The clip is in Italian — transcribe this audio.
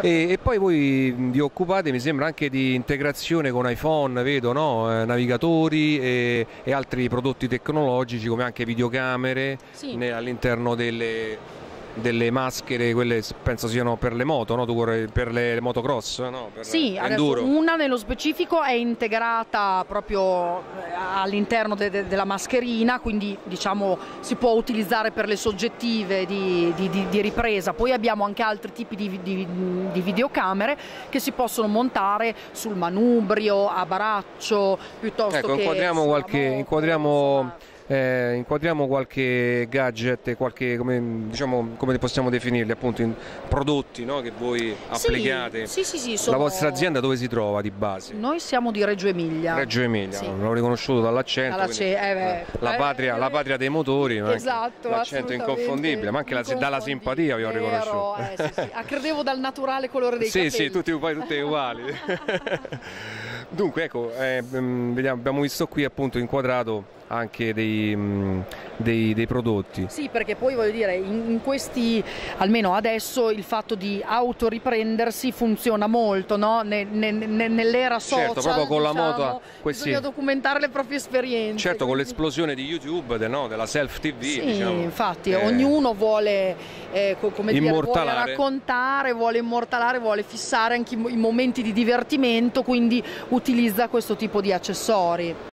E, e poi voi vi occupate, mi sembra, anche di integrazione con iPhone, vedo, no? Eh, navigatori e, e altri prodotti tecnologici come anche videocamere Sì. all'interno delle, delle maschere, quelle penso siano per le moto, no? Per le motocross, no? Per Sì, una nello specifico è integrata proprio eh, all'interno de- de- della mascherina, quindi diciamo si può utilizzare per le soggettive di, di- di- di ripresa. Poi abbiamo anche altri tipi di, videocamere che si possono montare sul manubrio, a baraccio, piuttosto Ecco, che inquadriamo sulla qualche, moto, inquadriamo. Eh, inquadriamo qualche gadget, qualche, come, diciamo, come possiamo definirli, appunto, prodotti no? che voi applicate. Sì, sì, sì, sì, La sono- vostra azienda dove si trova di base? Noi siamo di Reggio Emilia. Reggio Emilia, Sì. l'ho riconosciuto dall'accento. Dalla quindi, eh beh. la, Eh, patria, eh, la patria dei motori? Esatto, l'accento inconfondibile, ma anche la, dalla simpatia vi ho riconosciuto. eh, sì, sì. Ah, credevo dal naturale colore dei Sì, capelli. sì, tutti, poi tutte uguali. Dunque, ecco, eh, mm, vediamo, abbiamo visto qui appunto inquadrato anche dei, mm, dei- dei prodotti. Sì, perché poi voglio dire, in, questi, almeno adesso, il fatto di autoriprendersi funziona molto, no? Ne- ne- ne- nell'era social, Certo, proprio con la diciamo, moto, questi- bisogna documentare le proprie esperienze. Certo, con quindi- l'esplosione di YouTube, de- no, della self TV, Sì, diciamo, infatti, eh, ognuno vuole, eh, dire, vuole raccontare, vuole immortalare, vuole fissare anche i momenti di divertimento, quindi utilizza questo tipo di accessori.